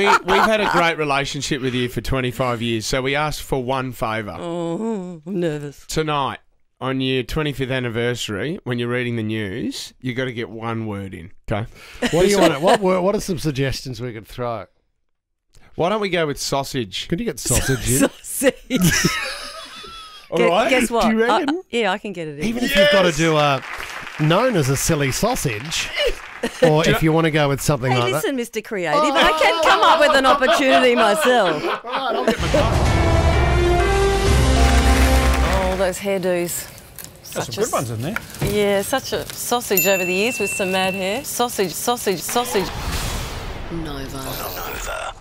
we, we've had a great relationship with you for 25 years, so we asked for one favour. Oh, I'm nervous. Tonight, on your 25th anniversary, when you're reading the news, you've got to get one word in, okay? What do you want? What were, what are some suggestions we could throw? Why don't we go with sausage? Could you get sausage in? Sausage. All Gu- right. Guess what? Do you I- reckon? yeah, I can get it in. Even if you've got to do a known as a silly sausage, or if you want to go with something Hey, like listen, Mr. Creative, I can come up with an opportunity myself. Oh, those hairdos. There's Such some a, good ones in there. yeah, such a sausage over the years with some mad hair. Sausage, sausage, sausage. Nova.